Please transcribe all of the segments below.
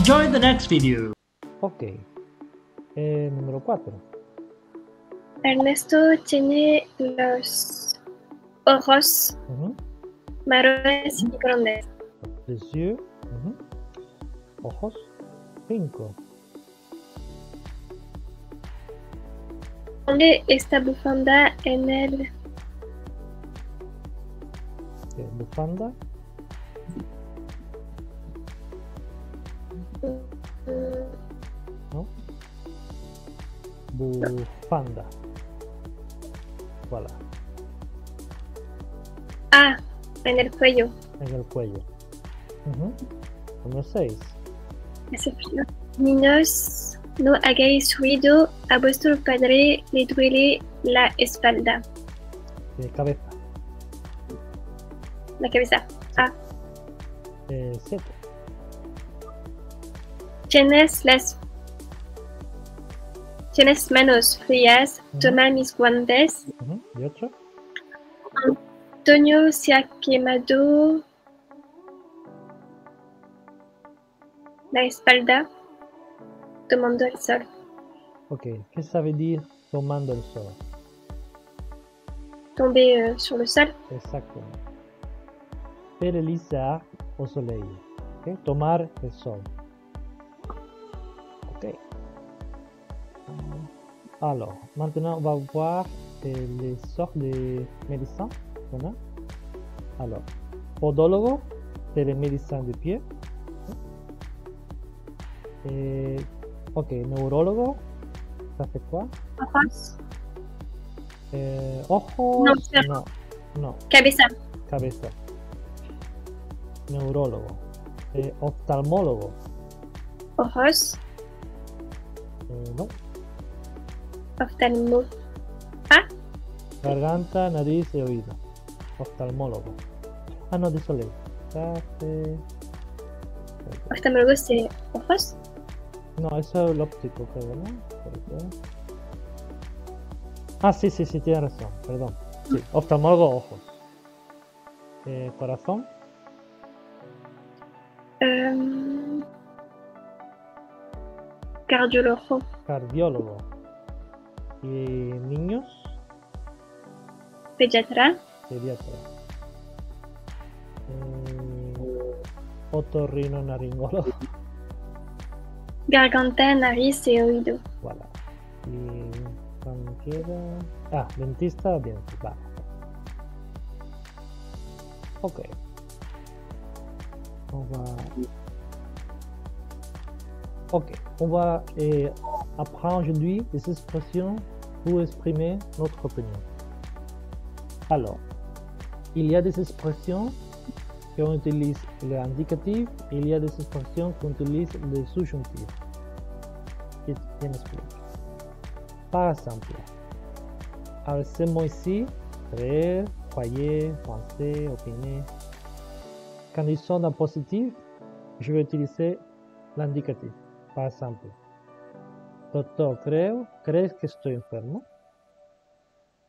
Enjoy the next video. Ok. Eh, número 4. Ernesto tiene los ojos marrones y grandes. Les yeux. ujú. Ojos. 5. ¿Dónde está bufanda en el Bufanda. ¿No? Bufanda. Voilà. Ah, en el cuello. En el cuello. 6. Hace frío. Niños, no hagáis ruido. A vuestro padre le duele la espalda, De cabeza. la cabeza. Ah, 7. Tienes las tienes manos frías. Ujú. Toma mis guantes. ¿Y 8? Antonio se ha quemado la espalda tomando el sol. Ok. ¿Qué sabe decir tomando el sol? Tomber euh, sur le sol. Exactamente. Perelizar au soleil. Tomar el sol. Alors, maintenant, on va voir euh, les sortes de médecins qu'on a. Alors, podólogo, c'est le médecin de pied. Et, ok, neurologo, ça fait quoi Ojos. euh, Ojos, no, no, Cabeza. cabeza. Neurólogo. Eh, oftalmólogo. Ojos. Eh, no. Oftalmo. Garganta, nariz y oído. Oftalmólogo. Ah, no, c'est- Oftalmólogo, c'est ojos. No, eso es el óptico, creo, ¿no? Ah, sí, sí, sí, tienes razón. Perdón. Sí, oftalmólogo, ojos. Eh, corazón. Euh, cardiologo. Cardiólogo. Y niños. Pediatra. Pediatra. Eh, otorrinolaringólogo. Garganta, nariz et oído. Voilà. Y cuando queda. Ah, dentista, dientes. Vale. Ok. On va. Ok. On va euh, apprendre aujourd'hui des expressions pour exprimer notre opinion. Alors, il y a des expressions qu'on utilise l'indicatif il y a des expressions qu'on utilise le subjonctif. Je m'explique. Par exemple, avec ce mot ici, créer, croyer, penser, opiner. Quand ils sont en positif, je vais utiliser l'indicatif. Par exemple, Doctor, creo, ¿crees que estoy enfermo?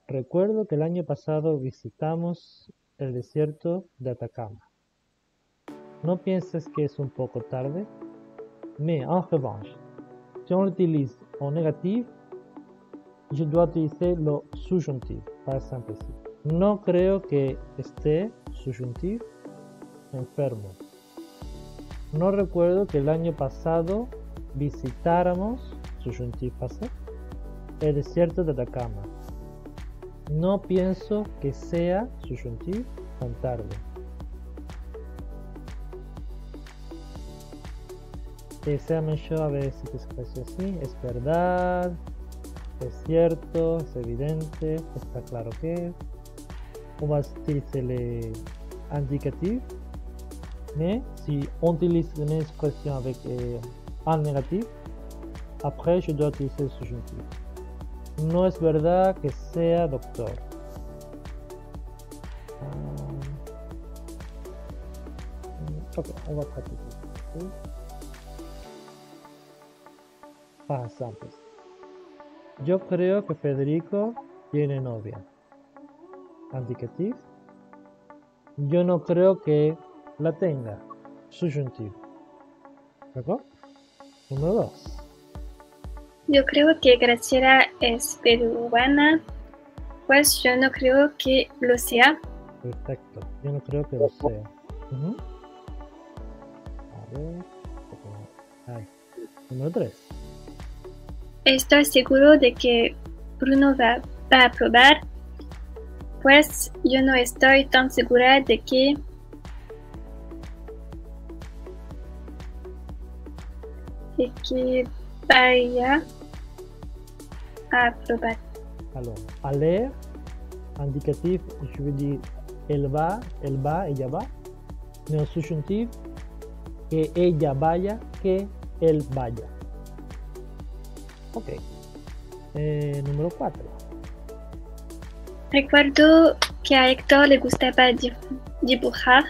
Recuerdo que el año pasado visitamos el desierto de Atacama. ¿No piensas que es un poco tarde? Mais en revanche, si on l'utilise en négatif, je dois utiliser le subjonctif. Par exemple ici. No creo que esté subjuntif enfermo. No recuerdo que el año pasado visitáramos subjuntif passé el desierto de Atacama. No pienso que sea subjuntif tan tarde. Esa mención a ver si te expreso así. Es verdad, es cierto, es evidente, está claro que. On va utiliser les indicatifs. Mais si on utilise la même expression avec un négatif, après je dois utiliser le subjonctif. No es verdad que sea doctor. Ah, ok, on va pratiquer. Par exemple, yo creo que Federico tiene novia. Indicatif. Yo no creo que la tenga. Subjuntif. D'accord Número 2. Yo creo que Graciela es peruana, pues yo no creo que lo sea. Perfecto. Yo no creo que lo sea. A ver. Ahí. Número 3. Estoy seguro de que Bruno va, va a probar, pues yo no estoy tan segura de que de que vaya a probar. Alors, aller, indicatif, je veux dire elle va, elle va, ella va. Au subjonctif, que ella vaya, que él vaya. Ok. Eh, número 4. Recuerdo que a Héctor le gustaba di- dibujar,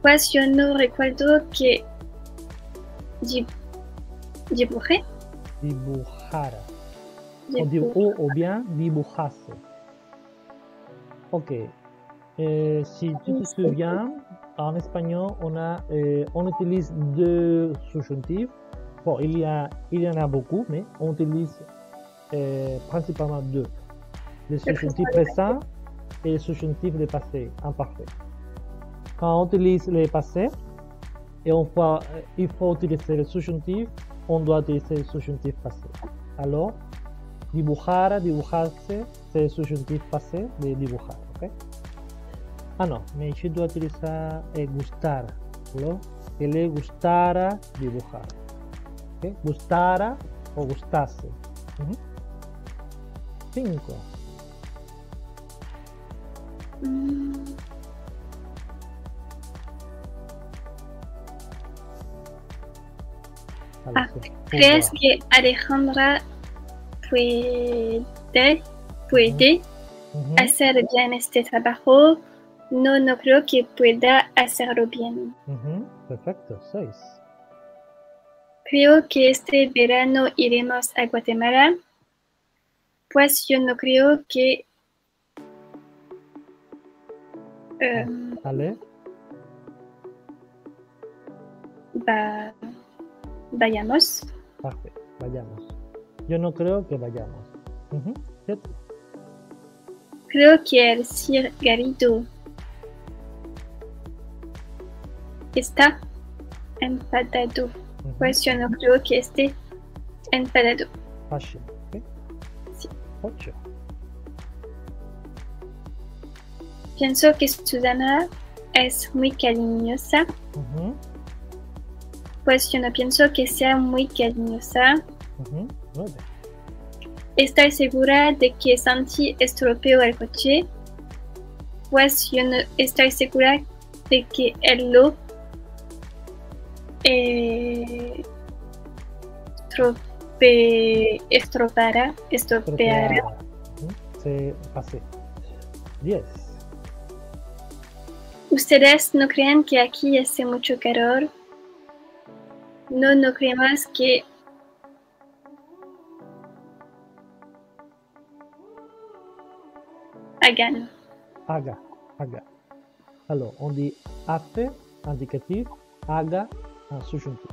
pues yo no recuerdo que di- dibujé. Dibujar. O, di- dibu- o, o bien dibujase. Ok. Euh, si tu te souviens, en espagnol, on, a, euh, on utilise deux subjonctifs. Bon, il y, a, il y en a beaucoup, mais on utilise euh, principalement deux. Le subjonctif présent et le subjonctif de passé, imparfait. Quand on utilise le passé, et on voit, euh, il faut utiliser le subjonctif, on doit utiliser le subjonctif passé. Alors, dibujar, dibujarse, subjonctif passé de dibujar, ok? Ah non, mais je dois utiliser eh, gustar, ¿no? Que le gustara dibujar. ¿ok? Gustara o gustase. Ujú. Cinco. Mm, Allez, Ah, ¿Crees que Alejandra puede, puede hacer bien este trabajo? No, no creo que pueda hacerlo bien. Perfecto, seis. Creo que este verano iremos a Guatemala. Pues yo no creo que va- vayamos. parfait, vayamos. Yo no creo que vayamos. Creo que el Sir Garrido está enfadado. Pues yo no creo que esté enfadado. Fashion, ¿ok? Sí. Ocho. Pienso que Susana es muy cariñosa. Pues yo no pienso que sea muy cariñosa. Nueve. Estoy segura de que Santi estropeó el coche. Pues yo no estoy segura de que él lo eh, estrope- estropeará. estropeará. Ujú, C'est passé. Diez. ¿Ustedes no creen que aquí hace mucho calor? No, no creemos que hagan. Haga, haga. Alors, on dit a fait, indicatif, haga, un subjonctif.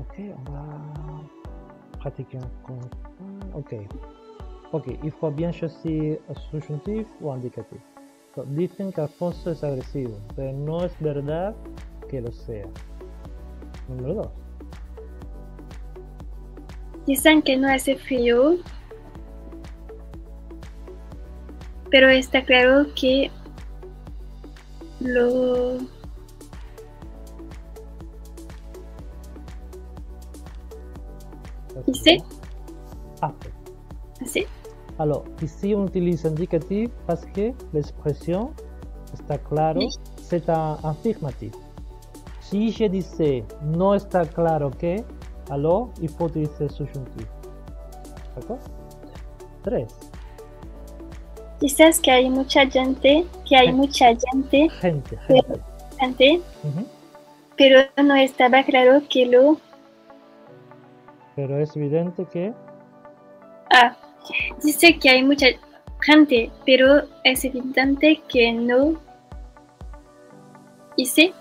Ok, on va pratiquer encore. Ok. Ok, il faut bien choisir un subjonctif o indicatif. So, Dicen que Alfonso es agresivo, pero no es verdad que lo sea. Número 2. Dicen que no hace frío, pero está claro que lo Ici? Hace. hace. Alors, ici on utilise indicatif parce que l'expression, está claro, Oui. c'est un affirmatif. Si je disais no está claro que, alors il faut utiliser subjonctif. D'accord 3. Dices que hay mucha gente, que hay mucha gente, Gente, gente. gente, Ujú. pero no estaba claro que lo Pero es evidente que Ah, dice que hay mucha gente, pero es evidente que no hice.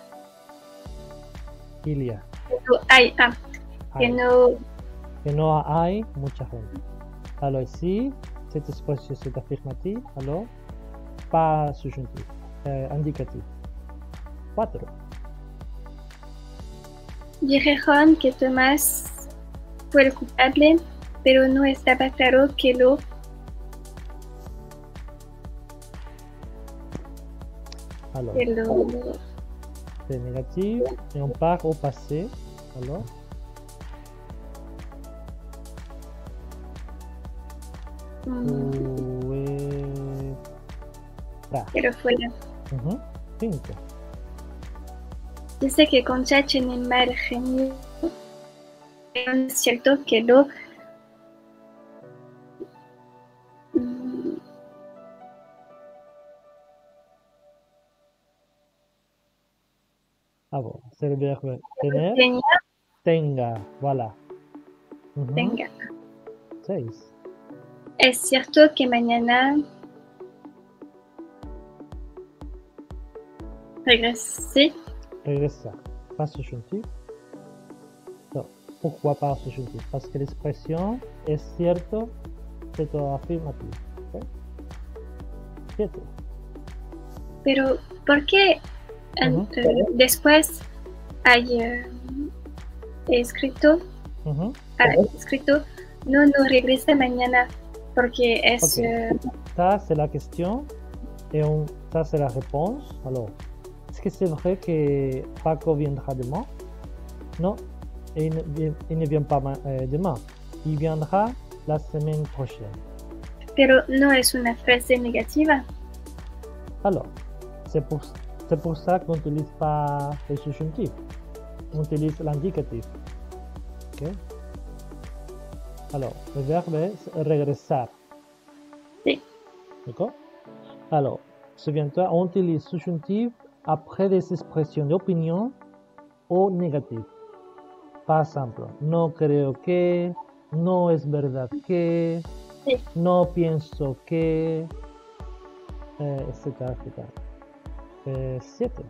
Il y a. No hay. Ah, que Hay. no. Que no hay mucha gente. Alors ici, cette expression c'est affirmatif, alors pas subjonctif, euh, indicatif. 4. Dijeron que Tomás fue el culpable, pero no estaba claro que lo Alors, c'est négatif et on part au passé. Alors, fuera. que lo fuera. Ujú. Cinco. Dice que Concha tiene mal genio. pero no Es cierto que lo Ah le verbe tener. Tenga, voilà. Ujú. tenga. Seis. Es cierto que mañana regresé. Regresar. Pas subjonctif. Non. Pourquoi pas subjonctif Parce que l'expression est cierto, c'est affirmatif. Ok Siete. Pero ¿por qué an- Ujú. eh, después hay eh, escrito, Ujú. ah, escrito no, no regrese mañana porque es Ok. eh, Ça, c'est la question. Et on, ça, c'est la réponse. Alors, est-ce que c'est vrai que Paco viendra demain? Non, il ne, vient- il ne vient pas euh, demain. Il viendra la semaine prochaine. pero no es una frase negativa. Alors, c'est pour, c'est pour ça qu'on n'utilise pas le subjonctif. On utilise l'indicatif. Ok? Alors, le verbe est regresar. Oui. D'accord Alors, souviens-toi, on utilise subjonctif après des expressions d'opinion ou négatives. Par exemple, no creo que, no es verdad que, Sí. no pienso que, eh, etcétera, etcétera. Eh, siete.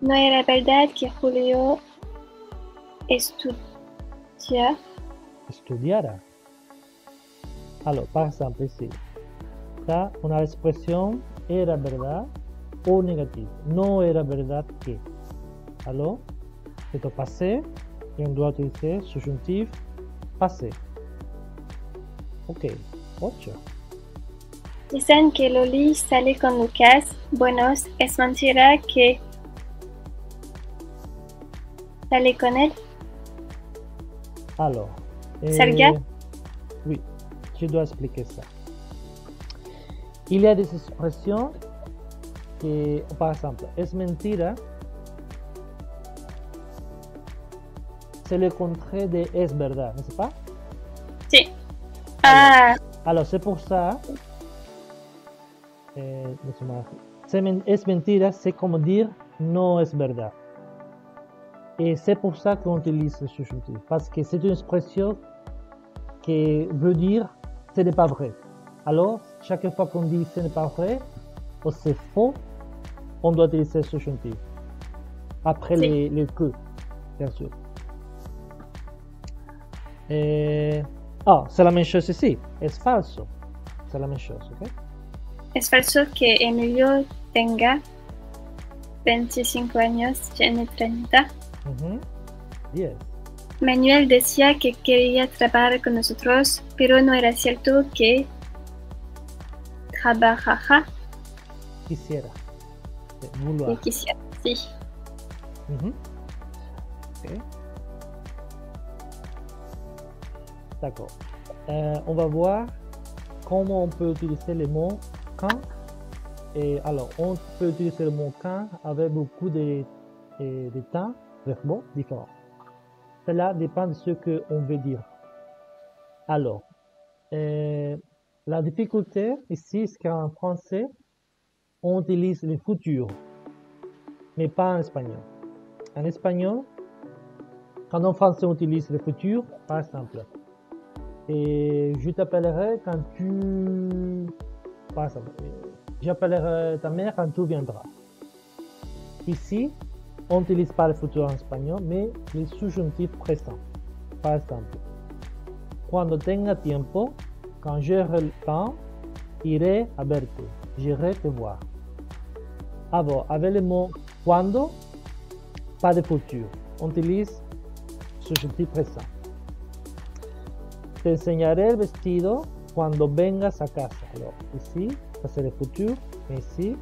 No era verdad que Julio estudia. Estudiara. Alors, par exemple, ici, ça, on a l'expression era verdad ou négative. No era verdad que. Alors, c'est au passé et on doit utiliser subjonctif passé. Ok, 8. Dicen que Loli sale con Lucas. Bueno, es mentira que sale con él. Euh, Sergei oui, je dois expliquer ça. Il y a des expressions que, par exemple, es mentira, c'est le contraire de es verdad, n'est-ce pas? Sí. Ah, Alors, c'est pour ça, men- es mentira, c'est comme dire no es verdad. Et c'est pour ça qu'on utilise le subjonctif, parce que c'est une expression qui veut dire ce n'est pas vrai. Alors, chaque fois qu'on dit ce n'est pas vrai ou c'est faux, on doit utiliser le subjonctif. Après les, les que, bien sûr. Et- Ah, c'est la même chose ici. Es falso? C'est la même chose, ok? es falso que Emilio tenga 25 años, tiene 30. Mhm. Yes. Manuel decía que quería trabajar con nosotros, pero no era cierto que trabajara Quisiera. Y Vouloir. quisiera. Sí. Mhm. Ok. D'accord. Euh, on va voir comment on peut utiliser le mot quand. Et alors, on peut utiliser le mot quand avec beaucoup de, de, de temps verbaux différents. Cela dépend de ce qu'on veut dire. Alors, euh, la difficulté ici, c'est qu'en français, on utilise le futur, mais pas en espagnol. En espagnol, quand en français on utilise le futur, par exemple, et je t'appellerai quand tu... Par exemple, j'appellerai ta mère quand tu viendras. Ici, on n'utilise pas le futur en espagnol, mais le subjonctif présent. Par exemple, cuando tenga tiempo, quand j'aurai le temps, iré a verte, j'irai te voir. Alors, avec le mot cuando, pas de futur. On utilise subjonctif présent. Te enseñaré el vestido cuando vengas a casa. Alors, ici, ça c'est le futur, mais ici,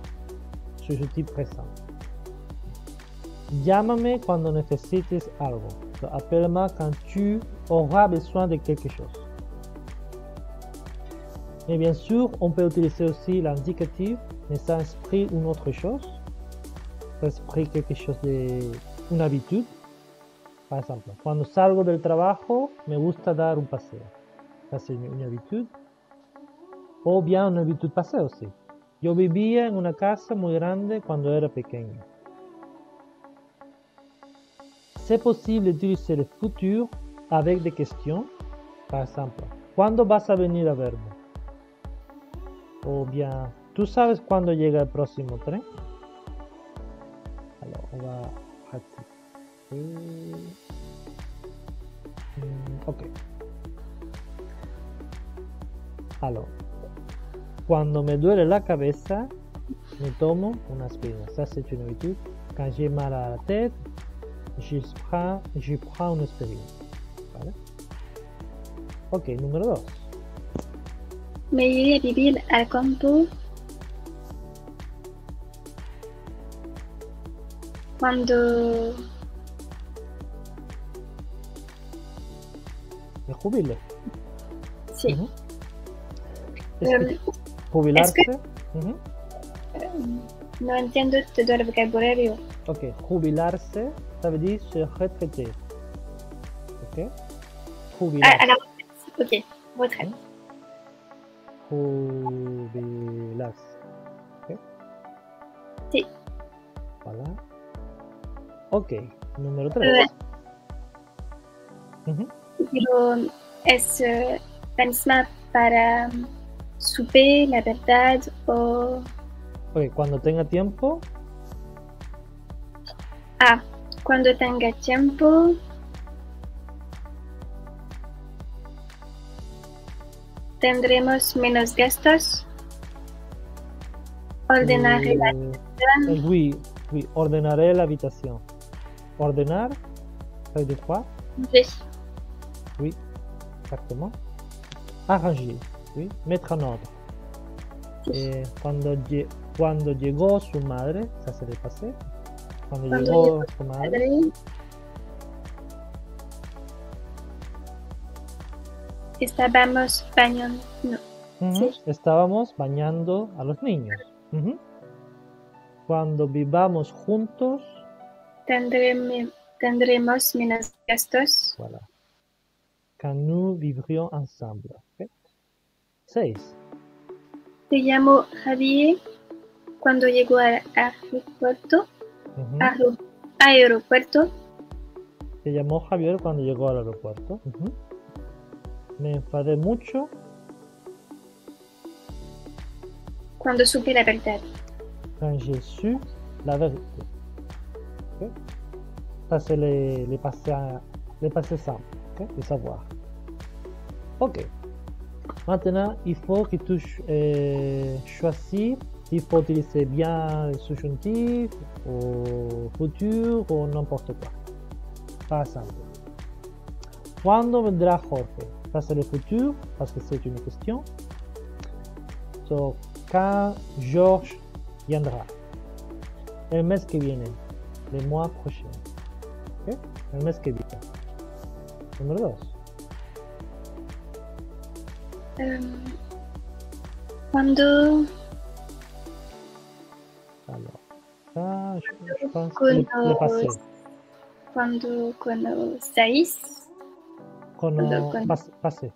subjonctif présent. Llámame cuando necesites algo. Appelle-moi quand tu auras besoin de quelque chose. Et bien sûr, on peut utiliser aussi l'indicatif, mais ça exprime une autre chose. Ça exprime quelque chose de une habitude. Par exemple, cuando salgo del trabajo, me gusta dar un paseo. Ça, c'est une, une habitude. O bien una habitude passée aussi. Yo vivía en una casa muy grande cuando era pequeño. C'est possible d'utiliser le futur avec des questions. Par exemple, ¿cuándo vas a venir a verme? O bien, ¿tú sabes cuándo llega el próximo tren? Alors, on va ok. Alors, cuando me duele la cabeza, me tomo una aspirina. Ça, c'est une habitude. Quand j'ai mal à la tête, je prends une aspirine. ¿Vale? Ok, número 2. Me iré a vivir al campo cuando Me jubile. sí. Ujú. Pero Es que- jubilarse. Ujú. no entiendo todo el vocabulario. Ok, jubilarse, ça veut dire se retraiter. Ok Ah, Jubilarse. alors, ok, retraite. Jubilarse. Ok Sí. Voilà. Ok, número Euh, 3. Ujú. pero es eh, la misma para souper, la verdad o... Ok, cuando tenga tiempo, Ah, cuando tenga tiempo. Tendremos menos gastos. Ordenaré la eh, eh, oui, oui, ordenaré la habitación. Ordenar, veut dire quoi? Oui. Oui, exactement. Arranger, oui, mettre en ordre. Eh, cuando, cuando llegó su madre, ça c'est le passé. Cuando, Cuando llegó llegó su madre, Madre. Estábamos bañando. Sí. estábamos bañando a los niños. Cuando vivamos juntos, Tendremos, tendremos menos gastos. voilà. Quand nous vivrions ensemble. ok. 6. Te llamo Javier cuando llego al aeropuerto. Aero- aeropuerto. Se llamó Javier cuando llegó al aeropuerto. Ujú. Me enfadé mucho Cuando supe la verdad. quand j'ai su la vérité. Ok. Ça, c'est les, les passés, les passés simples, ok, de savoir. Ok. Maintenant, il faut que tu euh, choisisses s'il faut utiliser bien le subjonctif, au futur ou n'importe quoi. Par exemple, ¿cuándo vendrá Jorge? Ça, c'est le futur parce que c'est une question. So, quand Georges viendra? El mes que viene. Le mois prochain. ¿Ok? El mes que viene. Número 2. Euh, cuando ça, je, je pense que le, Cono- le passé. cuando conocéis Con, cuando- cuando- pas- passé.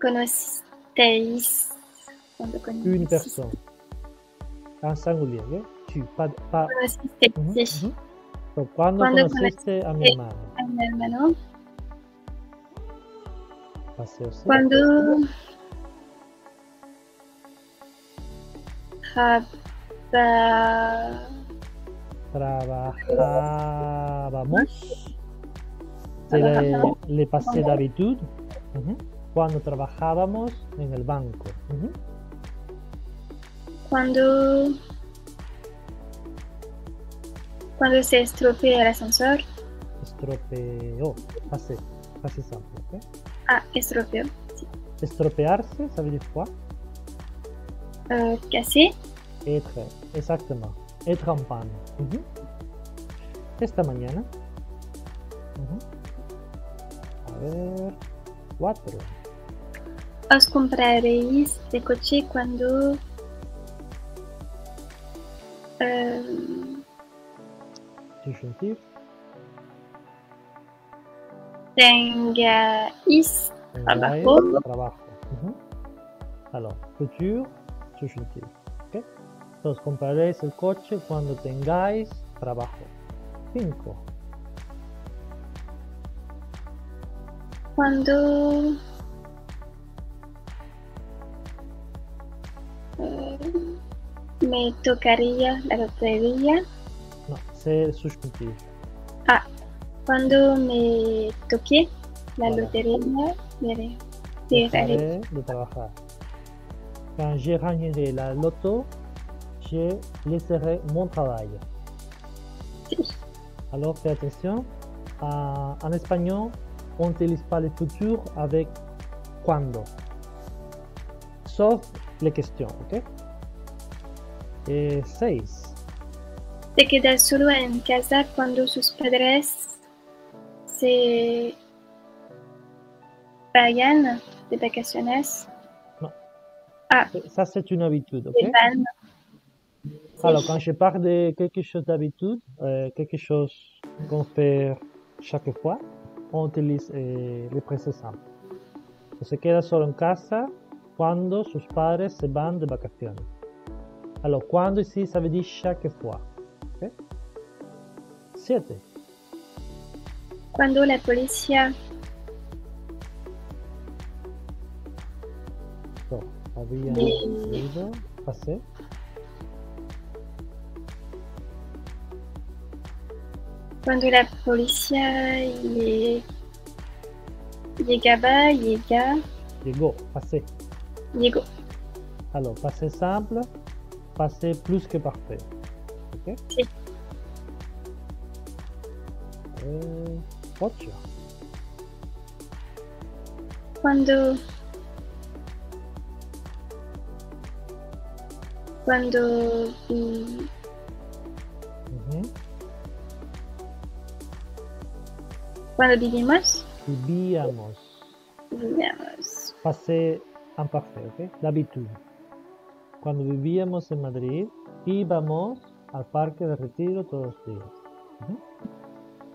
conocisteis cuando Une personne. En singulier. Tu, pas, pas, conocisteis Ujú, ujú. So, ¿Cuándo Cuando conociste a mi hermano? a mi hermano Passé aussi. cuando Ja- Tra- Trabajábamos. Le, le passé d'habitude. Ujú. Cuando trabajábamos en el banco. Ujú. Cuando. Cuando se estropea el ascensor. Estropeó. Passé simple. ok? Ah, estropeó. Estropearse, ça veut dire quoi Euh, cassé. Être. Exactement. Être en panne. Ujú. Esta mañana. Ujú. A ver. Cuatro. Os compraréis de coche cuando. euh, Subjuntif. tengáis Trabajo. Trabajo. Ujú. Alors, futur, subjuntif. ¿ok? Entonces, compraréis el coche cuando tengáis trabajo. 5. Cuando. eh, me tocaría la lotería. No, c'est subjuntif. Cuando me toque la lotería, veré. De trabajar. Quand je gagnerai la loto, je laisserai mon travail. Alors, fais attention. En, en espagnol, on n'utilise pas le futur avec cuando. Sauf les questions, ok? Et 6. Se queda solo en casa cuando sus padres se vayan de vacaciones? Ah, Ça, c'est une habitude, se ok? van. Alors, quand je parle de quelque chose d'habitude, euh, quelque chose qu'on fait chaque fois, on utilise eh, le présent simple. Se queda solo en casa cuando sus padres se van de vacaciones. Alors, cuando ici, ça veut dire chaque fois. ok? Siete. Cuando la policía So, había Bien. leído, pasé. Cuando la policía lle- llegaba, llega, Llegó, pasé. llegó. Alors, passé simple, passé plus que parfait. Ok? Sí. Eh, ocho. Cuando cuando vi- cuando vivimos Vivíamos. vivíamos Passé imparfait, ok? D'habitude. Cuando vivíamos en Madrid, íbamos al parque de retiro todos los días.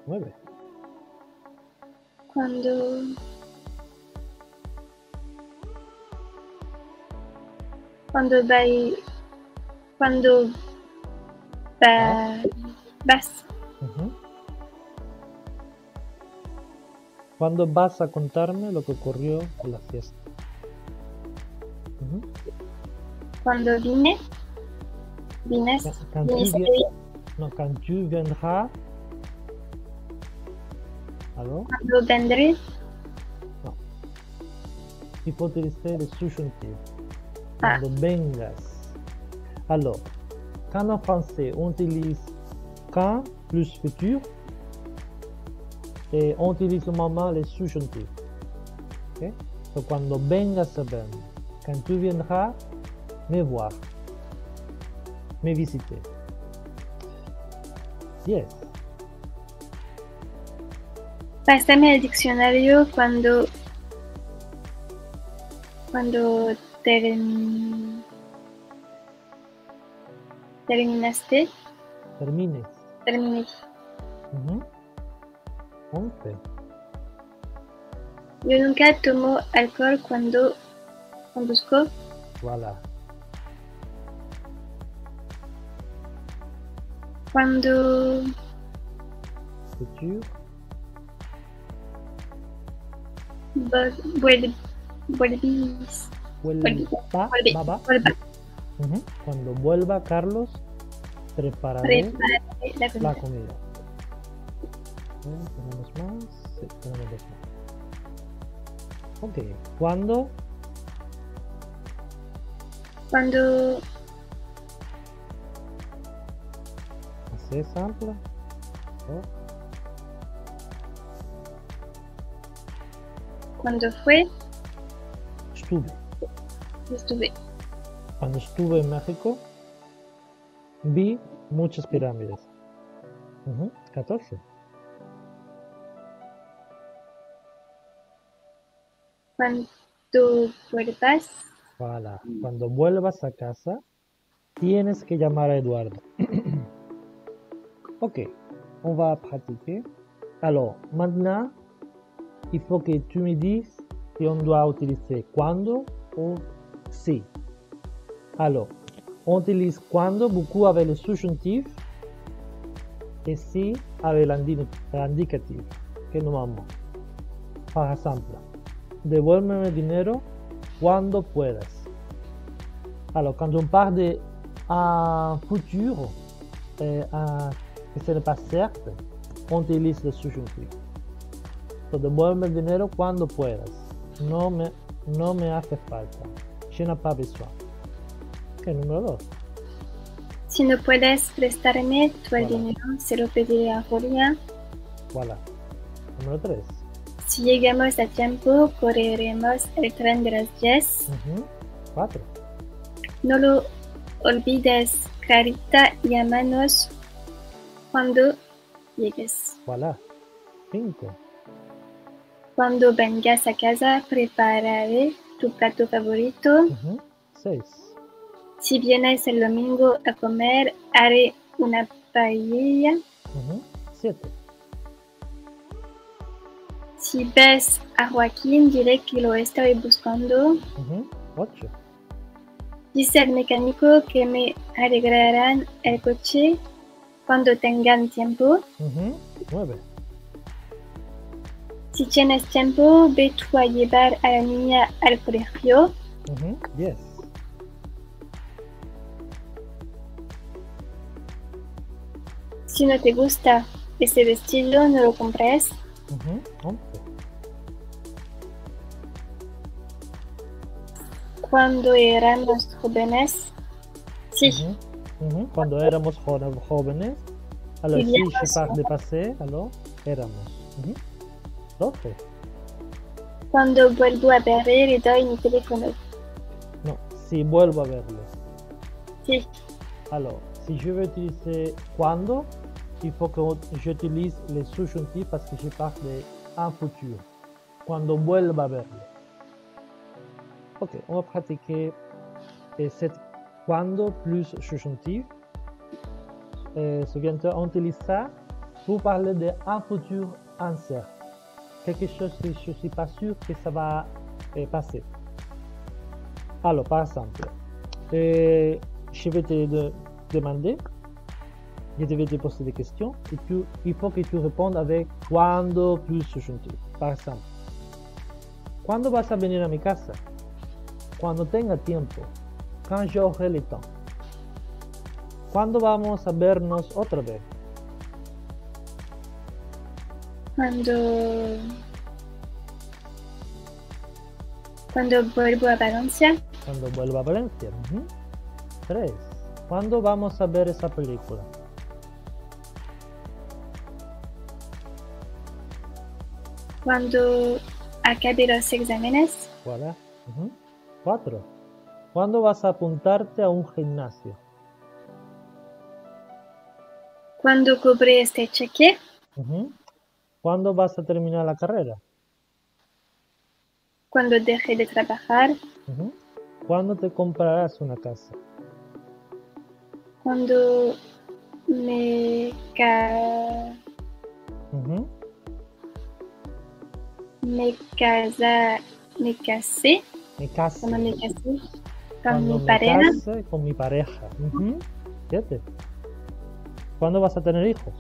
Nueve. cuando cuando vai cuando va, vas. ¿Cuándo vas a contarme lo que ocurrió en la fiesta? Cuando vine vines Quand- Quand tu, vines vi- no, quand tu viendras. Alors, cuando vendré il faut utiliser le subjonctif. Ah. Cuando vengas. Alors, quand en français on utilise quand plus futur, et on utilise au moment le subjonctif. Ok? Donc, cuando vengas a verme. Quand tu viendras me voir. Me visiter. Yes. Pásame el diccionario cuando cuando term- terminaste Termines. terminé Ujú. Once. yo nunca tomo alcohol cuando conduzco Voilà. cuando Futur. vol- vuel- volvís Vuelva. Ujú. Cuando vuelva Carlos, prepararé Prepararé la la comida. comida. Eh, Tenemos más. Sí, tenemos dos más. Ok. ¿Cuándo? Cuando, Assez simple. Oh, cuando fue, Estuve. estuve. Cuando estuve en México, vi muchas pirámides. Ujú, 14. Cuando vuelvas, Voilà. Cuando vuelvas a casa, tienes que llamar a Eduardo. ok, on va pratiquer. Alors, maintenant, il faut que tu me dises si on doit utiliser cuando ou si. Alors, on utilise cuando beaucoup avec le subjonctif et si avec l'indi- l'indicatif, que normalement. Par exemple, devuélveme dinero cuando puedas. Alors, quand on parle de un futur, euh, un- que ce n'est pas certain, on utilise le subjonctif. So, devuélveme el dinero cuando puedas. No me, no me hace falta. Je n'ai pas besoin. Ok, número 2. si no puedes prestarme tu Voilà. dinero, se lo pediré a Julia. Voilà. Número 3. Si llegamos a tiempo, correremos el tren de las 10. 4. No lo olvides, Carita, llámanos cuando llegues. Voilà. 5. Cuando vengas a casa, prepararé tu plato favorito. 6. Si vienes el domingo a comer, haré una paella. 7. Si ves a Joaquín, diré que lo estoy buscando. 8. Dice el mecánico que me arreglarán el coche cuando tengan tiempo. 9. Si tienes tiempo, ve tú a llevar a la niña al colegio. 10. Si no te gusta ese vestido, no lo compres. 11. Cuando éramos jóvenes, sí, ujú. Cuando éramos jóvenes, alors si je parle de passé, alors éramos. Ujú. 12. cuando vuelvo a verle, le doy mi teléfono. No, si vuelvo a verle. Sí, Alors, si je veux utiliser cuando, il faut que j'utilise le subjonctif parce que je parle de un futur. Cuando vuelva a verle. Ok, on va pratiquer eh, cette cuando plus subjonctif. Souviens-toi, on utilise ça pour parler d'un futur incertain. Quelque chose que je ne suis pas sûr que ça va eh, passer. Alors, par exemple, euh, je vais te de- demander, je vais te poser des questions et tu, il faut que tu répondes avec cuando plus subjuntivo. Par exemple, ¿cuándo vas a venir a mi casa? Cuando tenga tiempo, quand j'aurai le temps. ¿Cuándo vamos a vernos otra vez? cuando. Cuando vuelvo a Valencia, Cuando vuelva a Valencia. Ujú. Tres. ¿Cuándo vamos a ver esa película? Cuando acabe los exámenes, Voilà. Cuatro. ¿Cuándo vas a apuntarte a un gimnasio? cuando cobre este cheque, Ujú. ¿Cuándo vas a terminar la carrera? cuando deje de trabajar, Ujú. ¿Cuándo te comprarás una casa? cuando me, ca-. me casa, me casé, Me case. cuando me casé con Cuando mi me pareja, con mi pareja. Ujú. Siete. ¿Cuándo vas a tener hijos?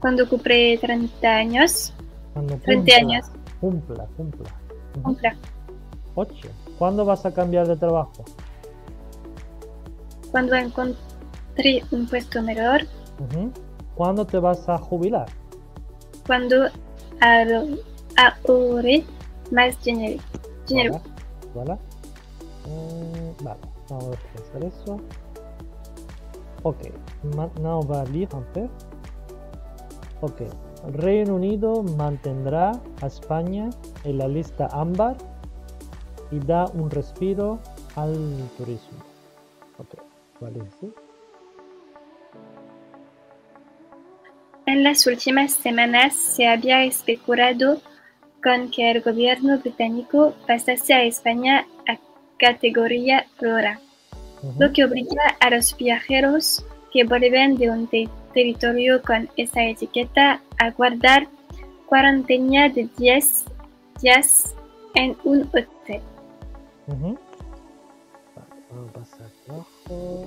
cuando cumple 30 años, Cuando 30 años. Cumpla, cumpla. Cumpla, Ocho. ¿Cuándo vas a cambiar de trabajo? cuando encontré un puesto mejor. ¿Cuándo te vas a jubilar? cuando ahor- ahorré más dinero. dinero. Voilà. Voilà. Mm, vale, vamos a pensar eso. Ok, maintenant va lire un peu. Ok, Reino Unido mantendrá a España en la lista ámbar y da un respiro al turismo. Ok, vale, sí. En las últimas semanas se había especulado con que el gobierno británico pasase a España a categoría flora, lo que obliga a los viajeros que vuelven de un te- territorio con esa etiqueta a guardar cuarentena de 10 días en un hotel. Vale, vamos a pasar abajo.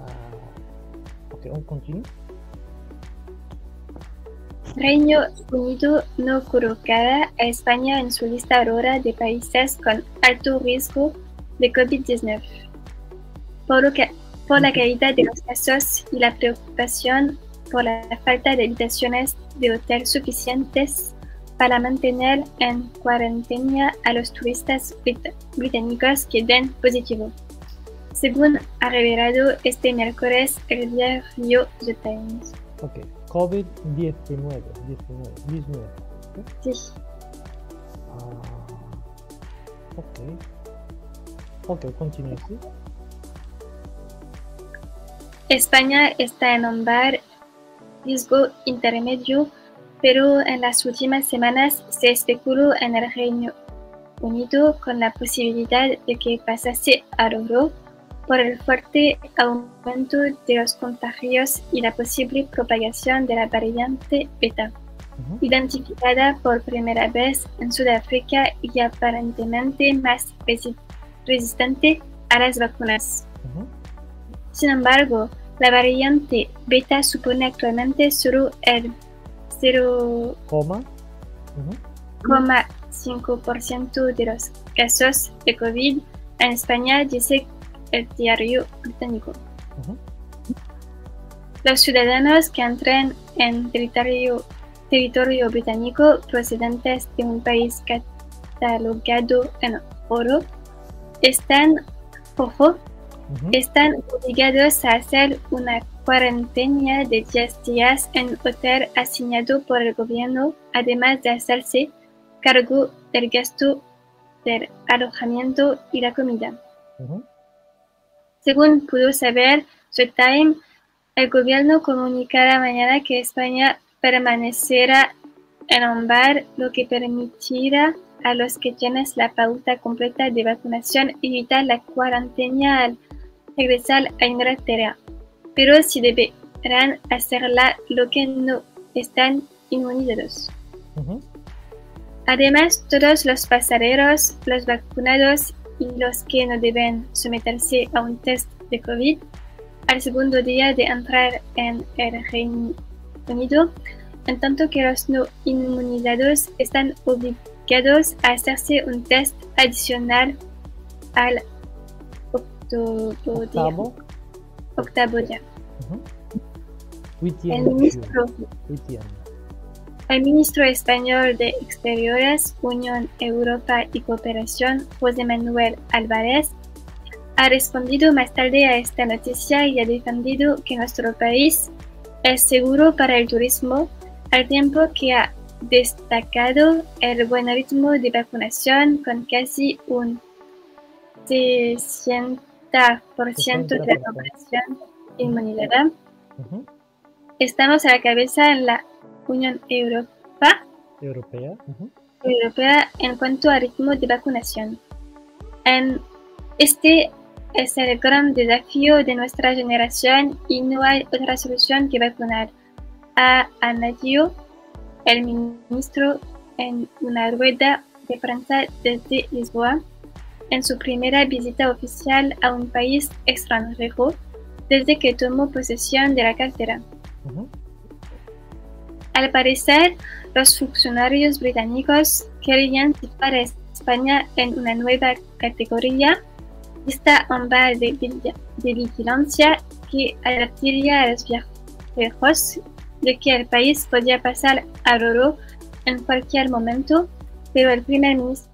Ah, ok. Reino Unido no colocará a España en su lista ahora de países con alto riesgo de COVID-19, por, por la caída de los casos y la preocupación por la falta de habitaciones de hotel suficientes para mantener en cuarentena a los turistas brit- británicos que den positivo, según ha revelado este miércoles el diario The Times. Ok, COVID-19. 19, 19. ok. Sí. Ah, ok. Ok, continue ici. España está en un bar riesgo intermedio, pero en las últimas semanas se especuló en el Reino Unido con la posibilidad de que pasase a oro por el fuerte aumento de los contagios y la posible propagación de la variante beta, identificada por primera vez en Sudáfrica y aparentemente más resi- resistente a las vacunas. Sin embargo, la variante beta supone actualmente solo el 0,5% Coma. ujú, de los casos de COVID en España, dice el diario británico. Los ciudadanos que entren en territorio, territorio británico procedentes de un país catalogado en oro están, ojo, están obligados a hacer una cuarentena de 10 días en hotel asignado por el gobierno, además de hacerse cargo del gasto del alojamiento y la comida. Según pudo saber Time, el gobierno comunicará mañana que España permanecerá en un bar, lo que permitirá a los que tienen la pauta completa de vacunación evitar la cuarentena al regresar a Inglaterra, pero si deberán hacerla lo que no están inmunizados. Además, todos los pasajeros, los vacunados y los que no deben someterse a un test de COVID al segundo día de entrar en el Reino Unido, en tanto que los no inmunizados están obligados a hacerse un test adicional al octavo día. Octavo. El ministro. Huitième. El ministro español de Exteriores, Unión Europa y Cooperación, José Manuel Álvarez, ha respondido más tarde a esta noticia y ha defendido que nuestro país es seguro para el turismo, al tiempo que ha destacado el buen ritmo de vacunación con casi un 60% de la población inmunizada. Estamos a la cabeza en la Unión Europa, Europea. ujú. Europea en cuanto a ritmo de vacunación. En este es el gran desafío de nuestra generación y no hay otra solución que vacunar, ha añadido el ministro en una rueda de prensa desde Lisboa en su primera visita oficial a un país extranjero desde que tomó posesión de la cartera. Al parecer, los funcionarios británicos querían situar a España en una nueva categoría, lista ámbar de, de vigilancia que advertiría a los viajeros de que el país podía pasar a oro en cualquier momento, pero el primer ministro